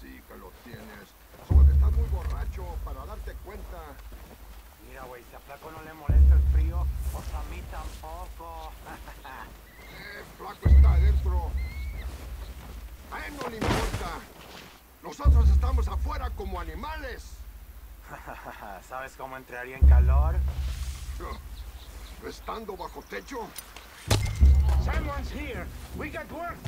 sí que lo tienes. Solo que estás muy borracho para darte cuenta. Mira, güey, si a Flaco no le molesta el frío, pues a mí tampoco. Eh, flaco está adentro. A él no le importa. Nosotros estamos afuera como animales. ¿Sabes cómo entraría en calor? Estando bajo techo. Someone's here. We got work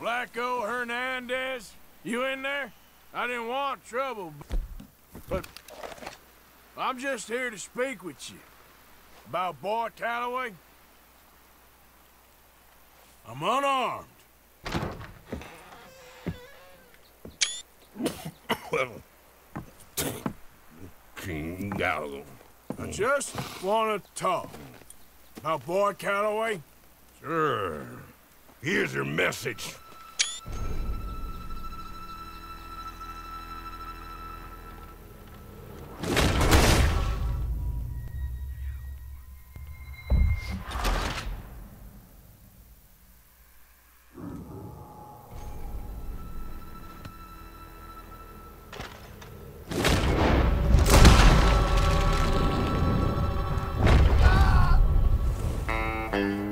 Flaco Hernandez, you in there? I didn't want trouble, but I'm just here to speak with you. About Boy Calloway. I'm unarmed. Well, chingado. I just want to talk. Now, Boy Calloway? Sure. Here's your message. Bye.